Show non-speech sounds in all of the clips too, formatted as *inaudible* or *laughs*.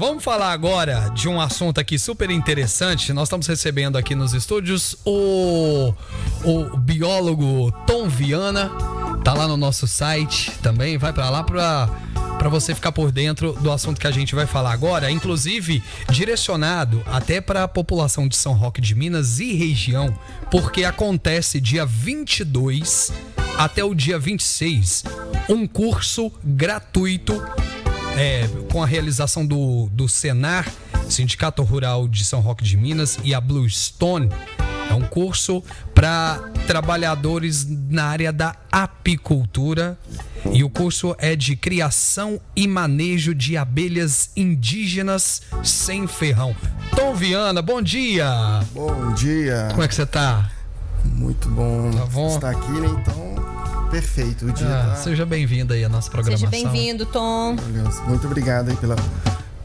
Vamos falar agora de um assunto aqui super interessante. Nós estamos recebendo aqui nos estúdios o, o biólogo Tom Viana. Tá lá no nosso site também. Vai para lá para para você ficar por dentro do assunto que a gente vai falar agora, inclusive direcionado até para a população de São Roque de Minas e região, porque acontece dia 22 até o dia 26 um curso gratuito é, com a realização do, do Senar, Sindicato Rural de São Roque de Minas, e a Bluestone. É um curso para trabalhadores na área da apicultura. E o curso é de criação e manejo de abelhas indígenas sem ferrão. Tom Viana, bom dia! Bom dia! Como é que você tá? Muito bom, tá bom? estar aqui, né? Então, perfeito. O dia ah, tá... Seja bem-vindo aí à nossa programação. Seja bem-vindo, Tom. Muito obrigado aí pela,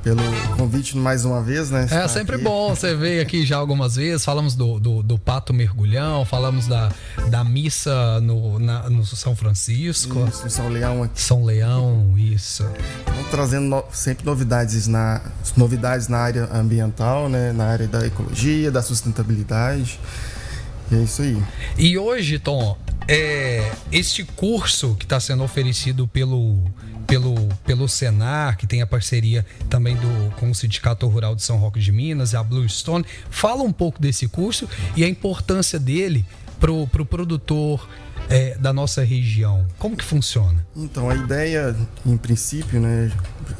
pelo convite mais uma vez, né? É sempre aqui. bom, você veio aqui já algumas vezes, falamos do, do, do, pato mergulhão, falamos da, da missa no, na, no São Francisco. Isso, São Leão aqui. São Leão, isso. Estamos trazendo no, sempre novidades na, novidades na área ambiental, né? Na área da ecologia, da sustentabilidade. E é isso aí. E hoje, Tom, é, este curso que está sendo oferecido pelo, pelo, pelo Senar, que tem a parceria também do, com o Sindicato Rural de São Roque de Minas a Bluestone, fala um pouco desse curso e a importância dele para o pro produtor é, da nossa região. Como que funciona? Então, a ideia, em princípio, né,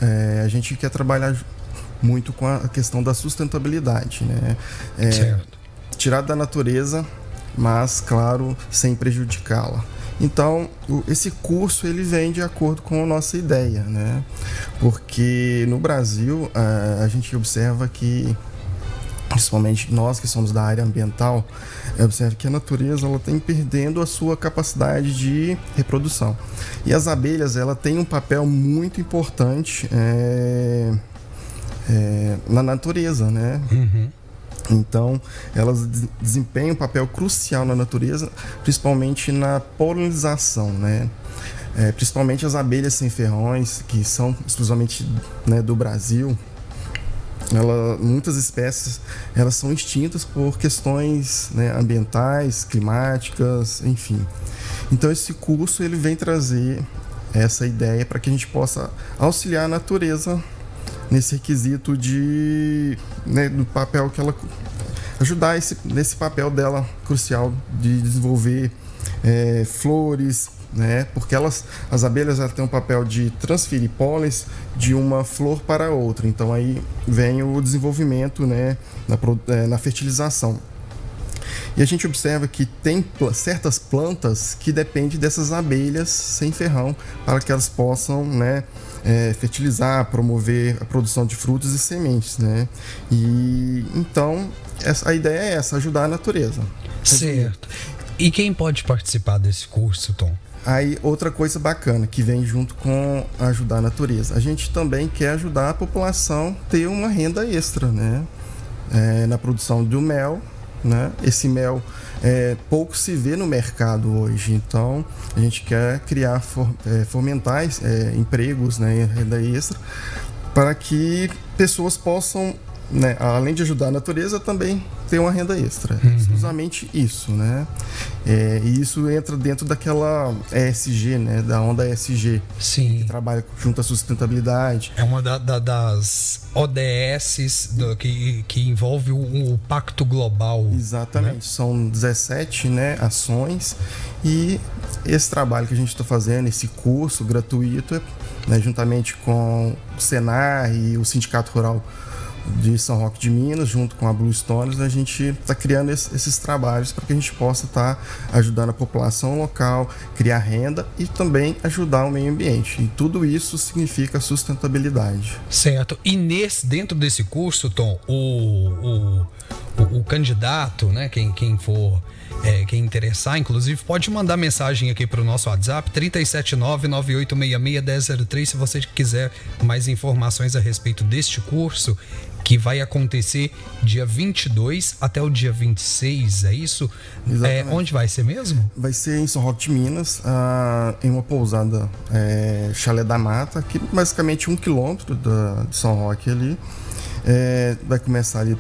é, a gente quer trabalhar muito com a questão da sustentabilidade, né? É, certo. Tirar da natureza mas claro, sem prejudicá-la. Então, esse curso ele vem de acordo com a nossa ideia, né? Porque no Brasil a gente observa que principalmente nós que somos da área ambiental, observa que a natureza ela tem perdendo a sua capacidade de reprodução. E as abelhas ela tem um papel muito importante é, é, na natureza, né? Uhum. Então, elas desempenham um papel crucial na natureza, principalmente na polinização, né? É, principalmente as abelhas sem ferrões, que são exclusivamente né, do Brasil. Ela, muitas espécies elas são extintas por questões né, ambientais, climáticas, enfim. Então esse curso ele vem trazer essa ideia para que a gente possa auxiliar a natureza nesse requisito de né, do papel que ela ajudar esse, nesse papel dela crucial de desenvolver é, flores, né? Porque elas, as abelhas elas têm um papel de transferir pólenes de uma flor para outra. Então aí vem o desenvolvimento, né? Na, é, na fertilização. E a gente observa que tem certas plantas que dependem dessas abelhas sem ferrão para que elas possam, né? É, fertilizar, promover a produção de frutos e sementes, né? E então essa, a ideia é essa, ajudar a natureza. Certo. E quem pode participar desse curso, Tom? Aí outra coisa bacana que vem junto com ajudar a natureza, a gente também quer ajudar a população a ter uma renda extra, né? É, na produção do mel né? Esse mel é, pouco se vê no mercado hoje, então a gente quer criar, for, é, fomentar é, empregos, né, renda extra, para que pessoas possam né, além de ajudar a natureza, também ter uma renda extra. Uhum. Exclusivamente isso, né? É, e isso entra dentro daquela ESG, né? Da onda ESG. Sim. Que trabalha junto à sustentabilidade. É uma da, da, das ODS do, que, que envolve o, o Pacto Global. Exatamente. Né? São 17 né, ações e esse trabalho que a gente está fazendo, esse curso gratuito, né, juntamente com o Senar e o Sindicato Rural de São Roque de Minas, junto com a Blue Stones, a gente está criando esses trabalhos para que a gente possa estar tá ajudando a população local, criar renda e também ajudar o meio ambiente. E tudo isso significa sustentabilidade. Certo. E nesse, dentro desse curso, Tom, o, o, o, o candidato, né, quem, quem for é, quem interessar, inclusive, pode mandar mensagem aqui para o nosso WhatsApp, 379-9866-1003, se você quiser mais informações a respeito deste curso que vai acontecer dia 22 até o dia 26, é isso? É, onde vai ser mesmo? Vai ser em São Roque de Minas, ah, em uma pousada é, Chalé da Mata, que basicamente um quilômetro da, de São Roque ali. É, vai começar ali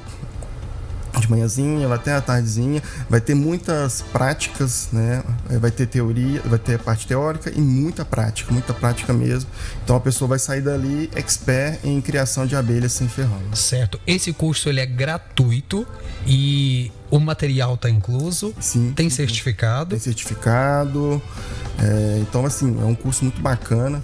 de manhãzinha, vai ter a tardezinha, vai ter muitas práticas, né? Vai ter teoria, vai ter parte teórica e muita prática, muita prática mesmo. Então a pessoa vai sair dali expert em criação de abelhas sem ferrão. Certo. Esse curso ele é gratuito e o material está incluso. Sim. Tem certificado. Tem certificado. É, então, assim, é um curso muito bacana.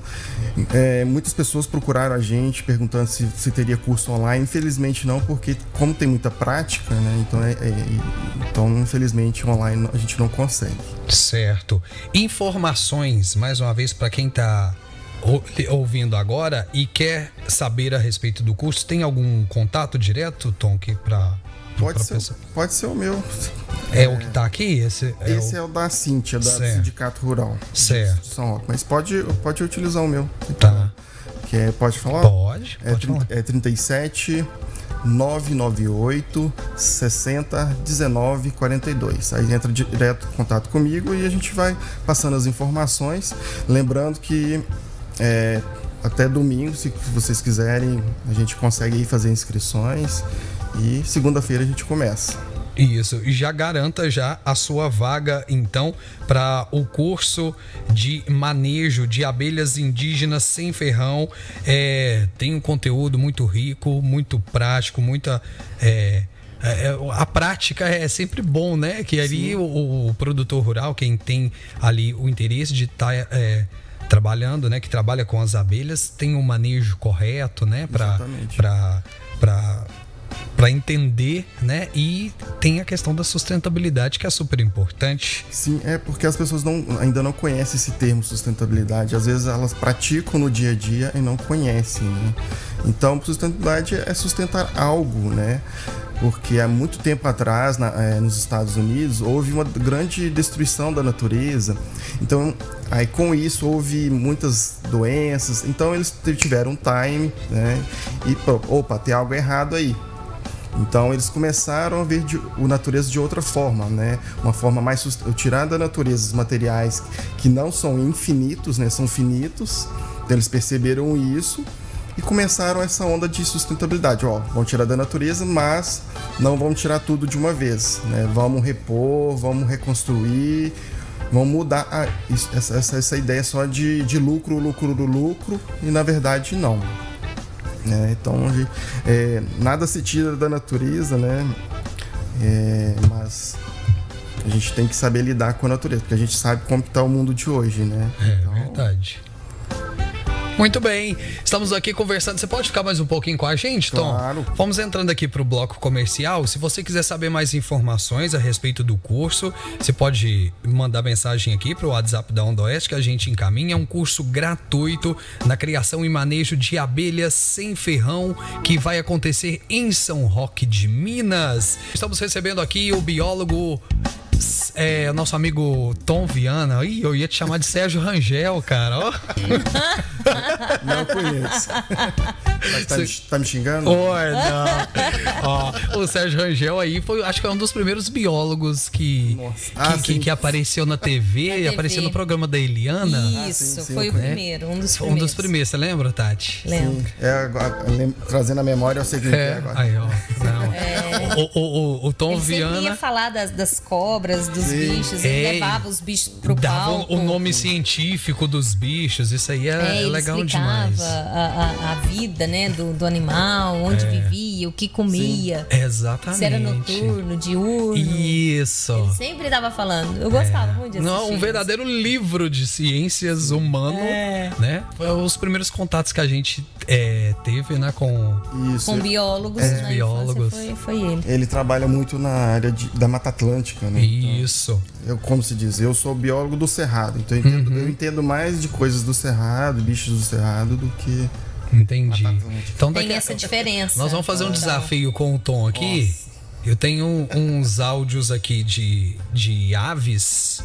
É, muitas pessoas procuraram a gente perguntando se, se, teria curso online. Infelizmente não, porque como tem muita prática, né? Então, é, é, então infelizmente online a gente não consegue. Certo. Informações, mais uma vez, para quem está ouvindo agora e quer saber a respeito do curso, tem algum contato direto, Tom, para Pode ser, pode ser o meu. É, é, o que está aqui? Esse, é, esse o... é o da Cíntia, da certo. Sindicato Rural. Certo. São. Mas pode, pode utilizar o meu. Tá. Que é, pode falar? Pode. É, pode falar. é 37 998 60 19 42. Aí entra direto em contato comigo e a gente vai passando as informações. Lembrando que é, até domingo, se vocês quiserem, a gente consegue ir fazer inscrições e segunda-feira a gente começa. Isso, e já garanta já a sua vaga então para o curso de manejo de abelhas indígenas sem ferrão. É, tem um conteúdo muito rico, muito prático, muita é, é, a prática é sempre bom, né? Que ali o, o, produtor rural, quem tem ali o interesse de estar tá, é, trabalhando, né? Que trabalha com as abelhas, tem um manejo correto, né? Para para entender, né? E tem a questão da sustentabilidade que é super importante. Sim, é porque as pessoas não, ainda não conhecem esse termo sustentabilidade. Às vezes elas praticam no dia a dia e não conhecem, né? Então, sustentabilidade é sustentar algo, né? Porque há muito tempo atrás, na, é, nos Estados Unidos, houve uma grande destruição da natureza. Então, aí com isso houve muitas doenças. Então, eles tiveram um time, né? E, opa, tem algo errado aí então eles começaram a ver de, a natureza de outra forma, né? Uma forma mais tirar da natureza os materiais que não são infinitos, né? São finitos. Então eles perceberam isso e começaram essa onda de sustentabilidade. Ó, vão tirar da natureza, mas não vão tirar tudo de uma vez, né? Vamos repor, vamos reconstruir, vamos mudar a, essa, essa, essa ideia só de, de lucro, lucro, lucro e na verdade não. Né? Então, é, nada se tira da natureza, né? É, mas a gente tem que saber lidar com a natureza, porque a gente sabe como está o mundo de hoje, né? É então, verdade. Muito bem, estamos aqui conversando. Você pode ficar mais um pouquinho com a gente, Tom? Claro. Vamos entrando aqui para o bloco comercial. Se você quiser saber mais informações a respeito do curso, você pode mandar mensagem aqui para o WhatsApp da Onda Oeste que a gente encaminha. É um curso gratuito na criação e manejo de abelhas sem ferrão que vai acontecer em São Roque de Minas. Estamos recebendo aqui o biólogo é, nosso amigo Tom Viana. Ih, eu ia te chamar de Sérgio Rangel, cara. Ó. *laughs* Não conheço. *laughs* Mas tá, me, tá me xingando? Oi, não. Ó, o Sérgio Rangel aí foi, acho que é um dos primeiros biólogos que, que, ah, que, que, apareceu na TV, na TV, apareceu no programa da Eliana. Isso, ah, sim, sim, foi o primeiro, um dos primeiros. Um dos primeiros, você lembra, Tati? Lembro. É, trazendo a memória, eu sei que é, é agora. Aí, ó. Não. *laughs* É. O, o, o, o Tom ele Viana. Ele ia falar das, das cobras, dos sim. bichos, ele é, levava os bichos pro dava palco. o nome científico dos bichos, isso aí é, é legal demais. A, a, a vida, né, do, do animal, onde é. vivia, o que comia. Sim. Exatamente. Se era noturno, diurno. Isso. Ele sempre estava falando. Eu gostava é. muito disso. Não, um verdadeiro livro de ciências humano, é. né? Foi os primeiros contatos que a gente é, teve, né, com Isso. com biólogos. É. biólogos. Foi, foi, ele. Ele trabalha muito na área de, da Mata Atlântica, né? Isso. Então, eu, como se diz, eu sou biólogo do Cerrado, então eu entendo, uhum. eu entendo mais de coisas do Cerrado, bichos do Cerrado, do que Entendi. Então, Tem essa diferença. Nós vamos fazer um desafio com o Tom aqui. Nossa. Eu tenho uns áudios aqui de, de aves.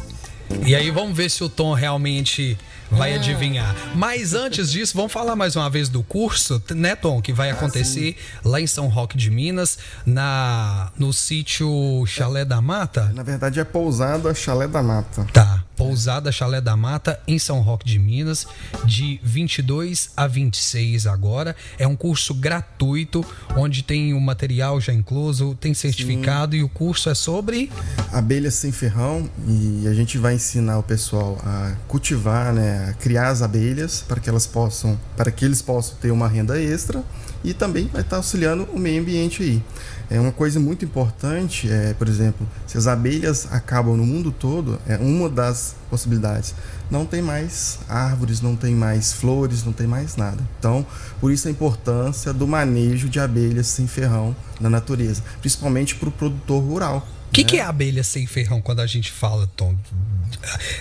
E aí vamos ver se o Tom realmente vai ah. adivinhar. Mas antes disso, vamos falar mais uma vez do curso, né, Tom? Que vai ah, acontecer ah, lá em São Roque de Minas, na, no sítio Chalé da Mata. Na verdade é pousada Chalé da Mata. Tá. Pousada Chalé da Mata, em São Roque de Minas, de 22 a 26 agora. É um curso gratuito, onde tem o material já incluso, tem certificado Sim. e o curso é sobre... Abelhas sem ferrão e a gente vai ensinar o pessoal a cultivar, né, a criar as abelhas para que elas possam, para que eles possam ter uma renda extra e também vai estar auxiliando o meio ambiente aí. É uma coisa muito importante, é, por exemplo, se as abelhas acabam no mundo todo, é uma das possibilidades. Não tem mais árvores, não tem mais flores, não tem mais nada. Então, por isso a importância do manejo de abelhas sem ferrão na natureza, principalmente para o produtor rural. O que, né? que é abelha sem ferrão quando a gente fala, Tom?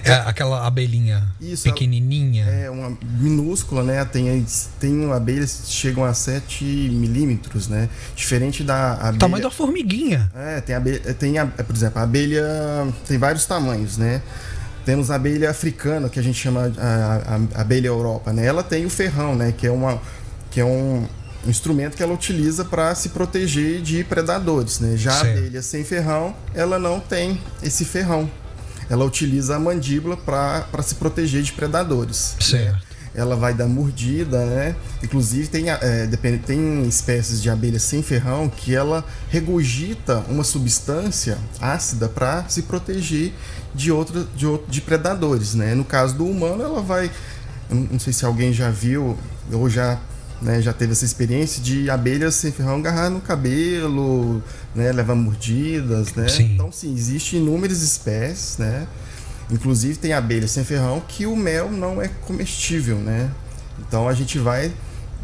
É aquela abelhinha Isso, pequenininha. É uma minúscula, né? Tem, tem abelhas que chegam a 7 milímetros, né? Diferente da abelha... Tamanho da formiguinha. É, tem, abelha, tem a, por exemplo, a abelha tem vários tamanhos, né? Temos a abelha africana, que a gente chama a, a, a abelha Europa, né? Ela tem o ferrão, né? Que é, uma, que é um, um instrumento que ela utiliza para se proteger de predadores, né? Já certo. a abelha sem ferrão, ela não tem esse ferrão. Ela utiliza a mandíbula para se proteger de predadores. Certo. Né? Ela vai dar mordida, né? Inclusive tem, é, depende, tem espécies de abelha sem ferrão que ela regurgita uma substância ácida para se proteger de, outro, de, outro, de predadores, né? No caso do humano, ela vai... Não sei se alguém já viu ou já né, já teve essa experiência de abelhas sem ferrão agarrar no cabelo, né, levar mordidas, né? Sim. Então, sim, existem inúmeras espécies, né? Inclusive tem abelhas sem ferrão que o mel não é comestível, né? Então a gente vai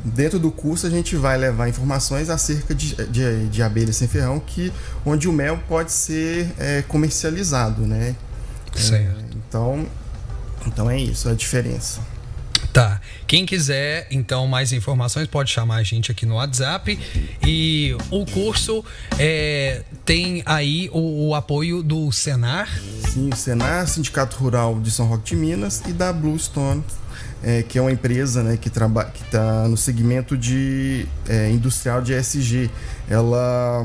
dentro do curso a gente vai levar informações acerca de, de, de abelhas sem ferrão que onde o mel pode ser é, comercializado, né? Certo. É, então, então é isso a diferença. Tá. Quem quiser, então, mais informações, pode chamar a gente aqui no WhatsApp. E o curso é, tem aí o, o, apoio do Senar. Sim, o Senar, Sindicato Rural de São Roque de Minas e da Bluestone. É, que é uma empresa né, que está no segmento de é, industrial de ESG. Ela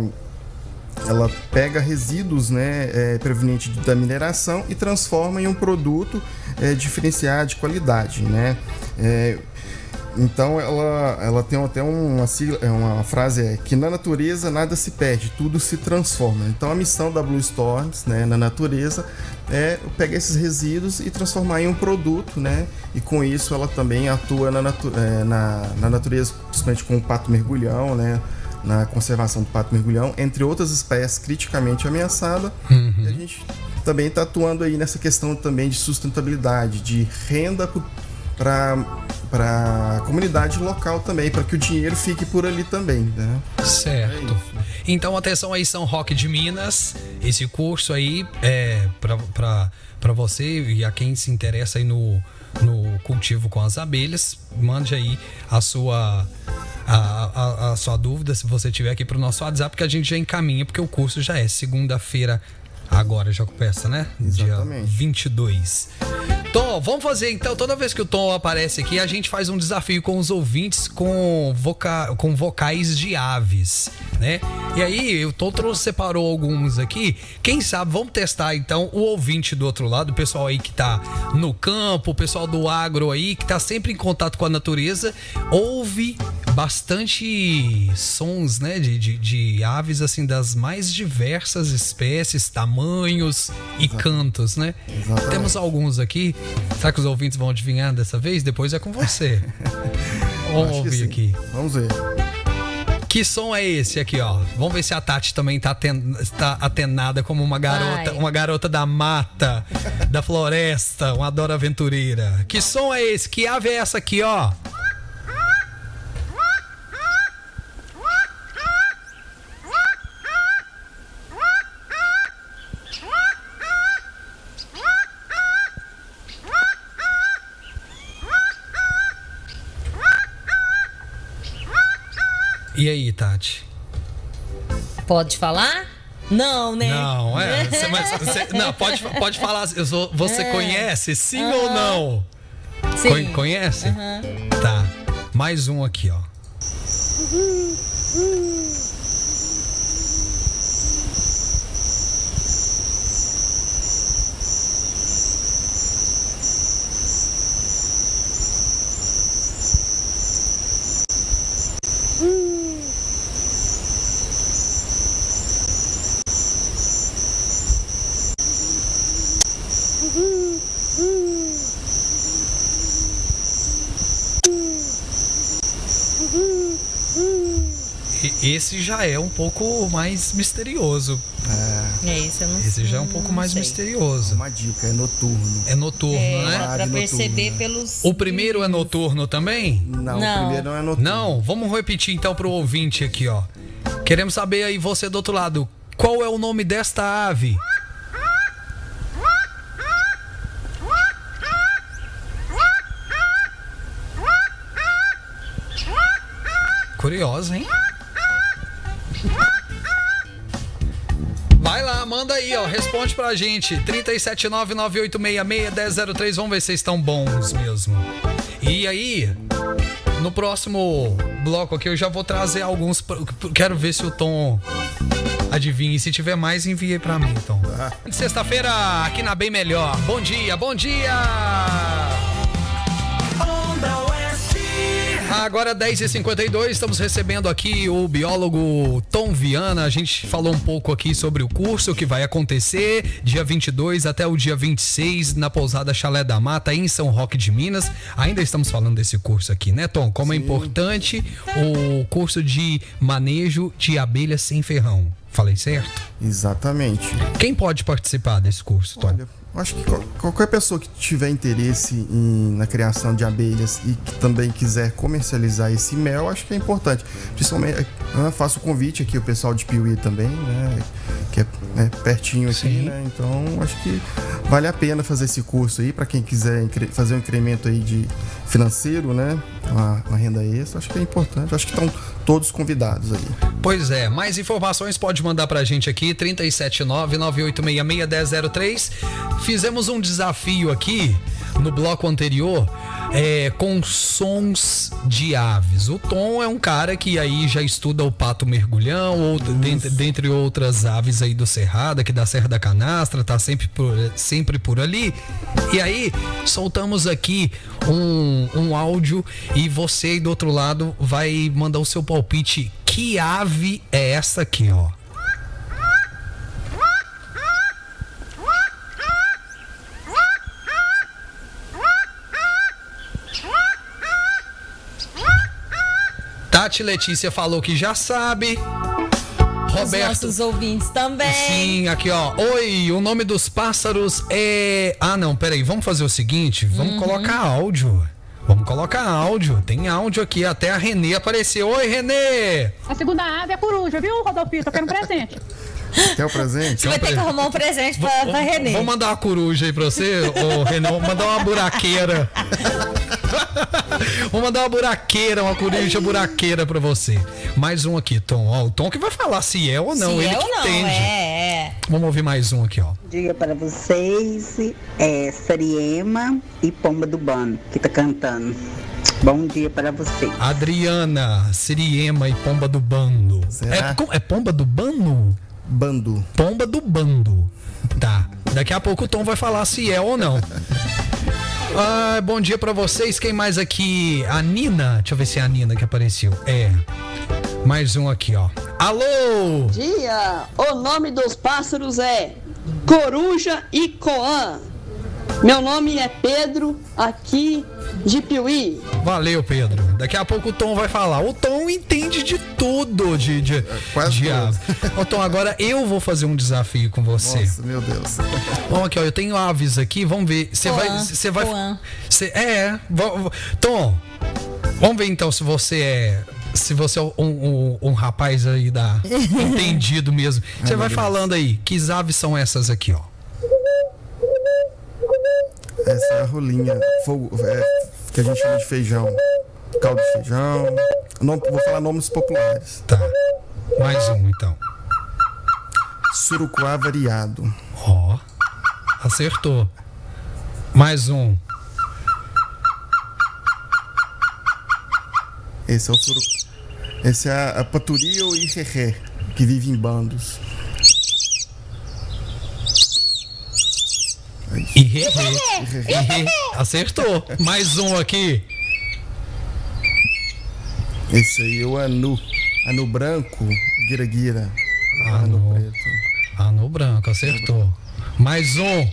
ela pega resíduos né, é, provenientes da mineração e transforma em um produto é, diferenciado de qualidade. Né? É, então ela, ela tem até uma, sigla, é, uma frase é que na natureza nada se perde, tudo se transforma. Então a missão da Blue Storms né, na natureza é pegar esses resíduos e transformar em um produto, né? E com isso ela também atua na, natu é, na, na natureza, principalmente com o pato mergulhão, né? na conservação do pato mergulhão, entre outras espécies criticamente ameaçadas. Uhum. A gente também está atuando aí nessa questão também de sustentabilidade, de renda para para a comunidade local também, para que o dinheiro fique por ali também, né? Certo. É então atenção aí São Roque de Minas, esse curso aí é para você e a quem se interessa aí no, no cultivo com as abelhas, mande aí a sua a, a, a sua dúvida, se você tiver aqui para o nosso WhatsApp, que a gente já encaminha, porque o curso já é segunda-feira agora, já começa, né? Exatamente. Dia 22. Tom, vamos fazer então, toda vez que o Tom aparece aqui, a gente faz um desafio com os ouvintes com, voca com vocais de aves, né? E aí, o Tom trouxe, separou alguns aqui. Quem sabe, vamos testar então o ouvinte do outro lado, o pessoal aí que tá no campo, o pessoal do agro aí, que tá sempre em contato com a natureza, ouve bastante sons, né, de, de, de aves, assim, das mais diversas espécies, tamanhos e Exato. cantos, né? Exatamente. Temos alguns aqui. Será que os ouvintes vão adivinhar dessa vez? Depois é com você. *laughs* Vamos ouvir aqui. Vamos ver. Que som é esse aqui, ó? Vamos ver se a Tati também tá, aten tá atenada como uma garota, uma garota da mata, da floresta, uma adora aventureira. Que som é esse? Que ave é essa aqui, ó? Tati? Pode falar? Não, né? Não, é. *laughs* Cê, mas, cê, não, pode, pode falar. Você é. conhece, sim uhum. ou não? Sim. conhece? Uhum. Tá. Mais um aqui, ó. Esse já é um pouco mais misterioso. É, é esse eu não Esse já é um pouco mais sei. misterioso. Uma dica, é noturno. É noturno, é, né? Pra perceber pelos. O primeiro é noturno também? Não, não, o primeiro não é noturno. Não, vamos repetir então pro ouvinte aqui, ó. Queremos saber aí, você do outro lado, qual é o nome desta ave? Curioso, hein? Manda aí, ó. Responde pra gente. 37998661003. Vamos ver se vocês estão bons mesmo. E aí, no próximo bloco aqui eu já vou trazer alguns. Quero ver se o Tom adivinha. E se tiver mais, envie pra mim, Tom. Ah. Sexta-feira, aqui na Bem Melhor. Bom dia, bom dia! Agora 10h52, estamos recebendo aqui o biólogo Tom Viana. A gente falou um pouco aqui sobre o curso que vai acontecer dia 22 até o dia 26 na pousada Chalé da Mata em São Roque de Minas. Ainda estamos falando desse curso aqui, né, Tom? Como é Sim. é importante o curso de manejo de abelhas sem ferrão. Falei certo? Exatamente. Quem pode participar desse curso, Tom? Olha, Acho que qualquer pessoa que tiver interesse em, na criação de abelhas e que também quiser comercializar esse mel, acho que é importante. Principalmente, eu faço o convite aqui o pessoal de Piuí também, né? Que é né, pertinho aqui, Sim. né? Então, acho que vale a pena fazer esse curso aí para quem quiser fazer um incremento aí de financeiro, né? Uma, uma renda extra, acho que é importante. Acho que estão todos convidados aí. Pois é, mais informações pode mandar pra gente aqui, 379-9866-1003. Fizemos um desafio aqui no bloco anterior é, com sons de aves. O Tom é um cara que aí já estuda o pato mergulhão, ou dentre, dentre, outras aves aí do Cerrado, aqui da Serra da Canastra, tá sempre por, sempre por ali. E aí, soltamos aqui um, um áudio e você aí do outro lado vai mandar o seu palpite. Que ave é essa aqui, ó? Tati Letícia falou que já sabe. Roberto. Os nossos ouvintes também. Sim, aqui ó. Oi, o nome dos pássaros é. Ah, não, peraí. Vamos fazer o seguinte: vamos uhum. colocar áudio. Vamos colocar áudio. Tem áudio aqui. Até a Renê apareceu. Oi, Renê! A segunda ave é a coruja, viu, Rodolfo? Tô querendo presente. *laughs* Quer o presente? Você vai ter que arrumar um presente pra, pra Renê. Vou mandar uma coruja aí pra você, ô Renê. Vou mandar uma buraqueira. *laughs* *laughs* Vou mandar uma buraqueira, uma coruja buraqueira pra você. Mais um aqui, Tom. Ó, o Tom que vai falar se é ou não. Se Ele é que não, entende. É, é. Vamos ouvir mais um aqui, ó. Diga para vocês, é Sariema e Pomba do Bano, que tá cantando. Bom dia para você. Adriana, Siriema e Pomba do Bando. Será? É, é Pomba do Bando? Bando. Pomba do Bando. Tá. Daqui a pouco o Tom vai falar se é ou não. *laughs* Ah, bom dia para vocês. Quem mais aqui? A Nina. Deixa eu ver se é a Nina que apareceu. É. Mais um aqui, ó. Alô! Dia! O nome dos pássaros é Coruja e Coan. Meu nome é Pedro, aqui de Piuí. Valeu, Pedro. Daqui a pouco o Tom vai falar. O Tom entende de tudo de, de, é, Quase de. Ô, Tom, agora eu vou fazer um desafio com você. Nossa, meu Deus. Bom, aqui, ó, eu tenho aves aqui, vamos ver. Você vai. Você vai. Cê, é, Tom, vamos ver então se você é se você é um, um, um, rapaz aí da *laughs* entendido mesmo. Você vai falando aí, que aves são essas aqui, ó? Essa é rolinha fogo, é, que a gente chama de feijão. Caldo de feijão. Não, vou falar nomes populares. Tá. Mais um, então. Surucuá variado. Ó, acertou. Mais um. Esse é o suru... Esse é a, a paturi ou ireré, que vive em bandos. É isso. Ihê, ihê. Acertou. Mais um aqui. Esse aí é o anu. Anu branco, guira-guira. Anu Anu. preto. No branco, acertou. Mais um.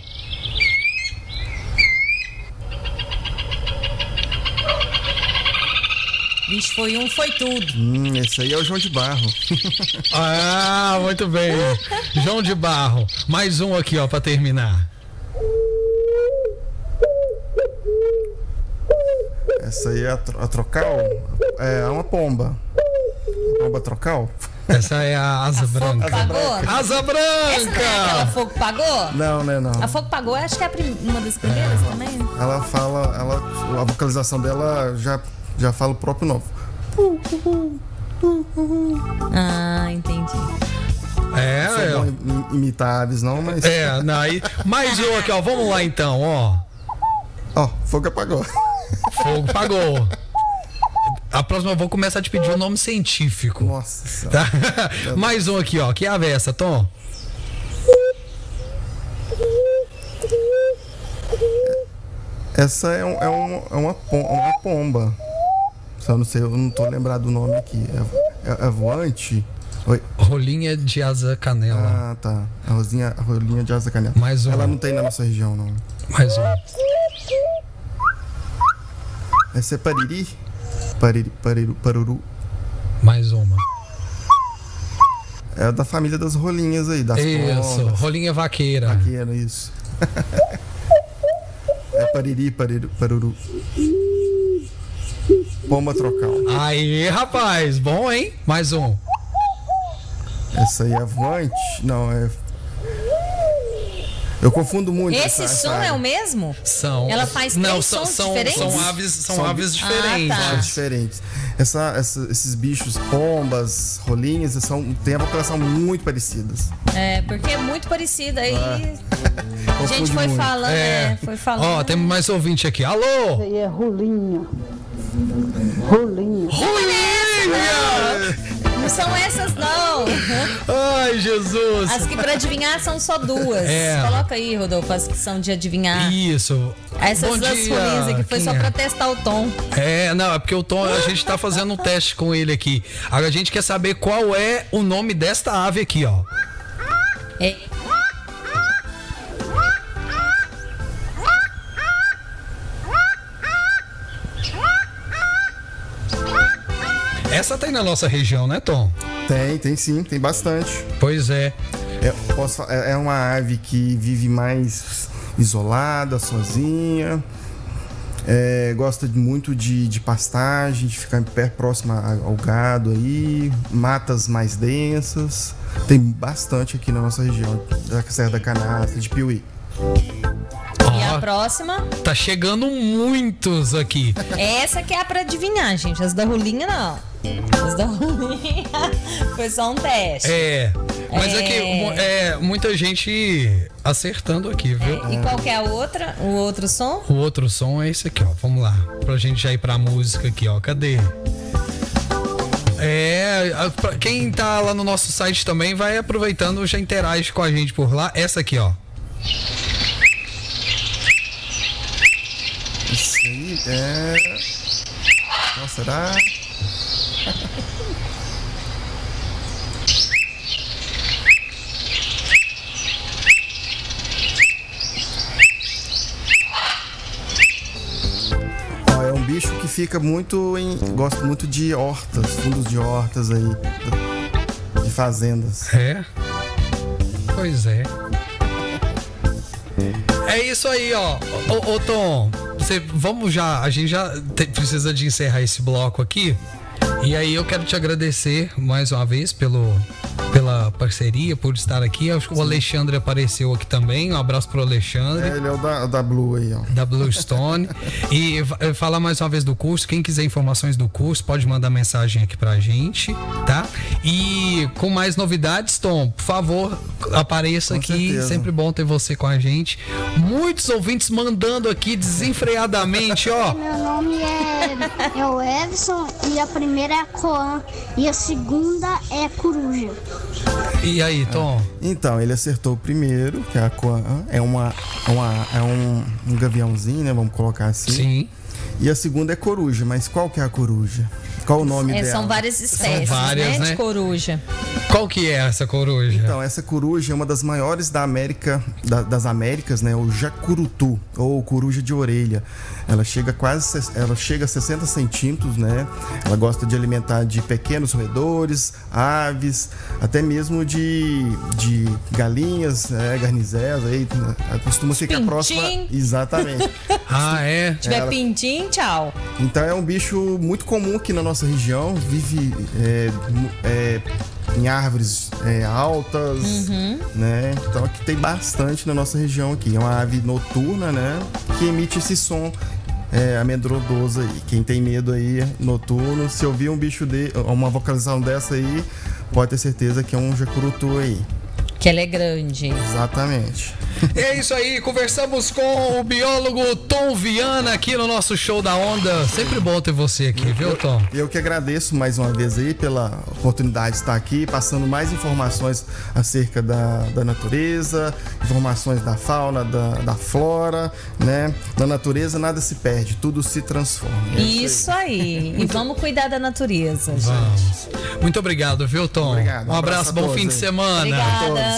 Vixe, foi um, foi tudo. Hum, esse aí é o João de Barro. *laughs* Ah, muito bem. João de Barro. Mais um aqui, ó, pra terminar. Essa aí é a, tro- a trocal. É uma pomba. Pomba trocal? Essa é a asa Fogo branca. pagou? Asa Essa não é aquela branca! Fogo pagou? Não, né, não. A Fogo pagou, acho que é a uma das primeiras também. Ela fala, ela, a vocalização dela já, já fala o próprio nome. Ah, entendi. É, Não é im- imitar aves, não, mas. é, não, aí, mais um aqui, ó. Vamos lá então, ó. Ó, fogo apagou. Fogo pagou. A próxima eu vou começar a te pedir o nome científico. Nossa. Tá? *laughs* Mais um aqui, ó. Que ave é essa, Tom? Essa é, um, é, um, é uma, pom- uma pomba. Só não sei, eu não tô lembrado do nome aqui. É, é, é voante? Oi. Rolinha de asa canela. Ah, tá. A rosinha, a rolinha de asa canela. Mais um. Ela não tem na nossa região, não. Mais um. Essa é pariri? Pariri, pariru, paruru. Mais uma. É da família das rolinhas aí, das Isso, rolinha vaqueira. Aqui era isso. *laughs* é pariri, pariru, paruru. Pomba trocal. Aí, rapaz, bom, hein? Mais um. Essa aí é voante? Não, é. Eu confundo muito. Esse essa- som essa é o mesmo? São. Ela faz não, três são, sons são, diferentes? São aves, são São- aves Ah, diferentes. tá. São diferentes. Essa, essa- esses bichos, pombas, rolinhas, são, têm a população muito parecidas. É, porque é muito parecida. Aí a *laughs* gente foi muito. falando, É. né? Foi falando. Ó, temos mais ouvinte aqui. Alô? Aí é rolinha. Rolinha. Jesus! As que pra adivinhar são só duas. É. Coloca aí, Rodolfo, as que são de adivinhar. Isso. Essas Bom duas dia, rolinhas aqui foi só é? pra testar o tom. É, não, é porque o Tom, a gente tá fazendo um teste com ele aqui. Agora a gente quer saber qual é o nome desta ave aqui, ó. É. Essa tem na nossa região, né, Tom? Tem, tem sim, tem bastante. Pois é. É, posso é é uma ave que vive mais isolada, sozinha. É, gosta de- muito de, de pastagem, de ficar perto próximo ao gado aí, matas mais densas. Tem bastante aqui na nossa região, da Serra da Canastra, de Piuí. E a próxima, tá chegando muitos aqui. essa que é a pra adivinhar, gente. As da rolinha, não. As da rolinha foi só um teste. É. Mas É. aqui, mu- é, muita gente acertando aqui, viu? E qual que é a outra? O outro som? O outro som é esse aqui, ó. Vamos lá. Pra gente já ir pra música aqui, ó. Cadê? É, pra quem tá lá no nosso site também vai aproveitando, já interage com a gente por lá. Essa aqui, ó. Isso aí é. Qual será? Bicho que fica muito em. Gosta muito de hortas, fundos de hortas aí. De fazendas. É? Pois é. É isso aí, ó. Ô, ô, Tom, você, vamos já. A gente já te- precisa de encerrar esse bloco aqui. E aí eu quero te agradecer mais uma vez pelo, pela parceria, por estar aqui. Acho que o Alexandre apareceu aqui também. Um abraço pro Alexandre. É, ele é o da, da Blue aí, ó. Da Bluestone. e eh, falar mais uma vez do curso. Quem quiser informações do curso, pode mandar mensagem aqui pra gente, tá? E com mais novidades, Tom, por favor, apareça Com aqui. certeza. Sempre bom ter você com a gente. Muitos ouvintes mandando aqui desenfreadamente, ó. Meu nome é, é o Everson e a primeira é a Coan e a segunda é Coruja. E aí, Tom? Então, ele acertou o primeiro, que é a Coan. É, uma, é uma, é um, um gaviãozinho, né? Vamos colocar assim. Sim. E a segunda é coruja, mas qual que é a coruja? Qual o nome É, dela? são várias espécies, várias, né, né? De coruja. Qual que é essa coruja? Então, essa coruja é uma das maiores da América, da- das Américas, né? O jacurutu, ou coruja de orelha. Ela chega quase, ela chega a 60 centímetros, né? Ela gosta de alimentar de pequenos roedores, aves, até mesmo de, de galinhas, né? garnizés, aí né? ela costuma ficar Pintinho. próxima. Exatamente. *laughs* Ah, é? Se tiver Ela- pintinho, tchau. Então é um bicho muito comum aqui na nossa região, vive é, é, em árvores é, altas, né? Então aqui tem bastante na nossa região aqui. É uma ave noturna, né? Que emite esse som é, amedrontoso aí. Quem tem medo aí noturno, se ouvir um bicho de, uma vocalização dessa aí, pode ter certeza que é um jacurutu aí. Que ela é grande. Exatamente. *laughs* É isso aí, conversamos com o biólogo Tom Viana aqui no nosso show da onda. Sempre bom ter você aqui, viu, Tom? Eu que agradeço mais uma vez aí pela oportunidade de estar aqui, passando mais informações acerca da, da natureza, informações da fauna, da, da flora, né? Na natureza nada se perde, tudo se transforma. É Isso aí. E vamos cuidar da natureza, gente. Vamos. Muito obrigado, viu, Tom? Obrigado. Um Um abraço, abraço bom todos fim de aí. semana. Obrigada.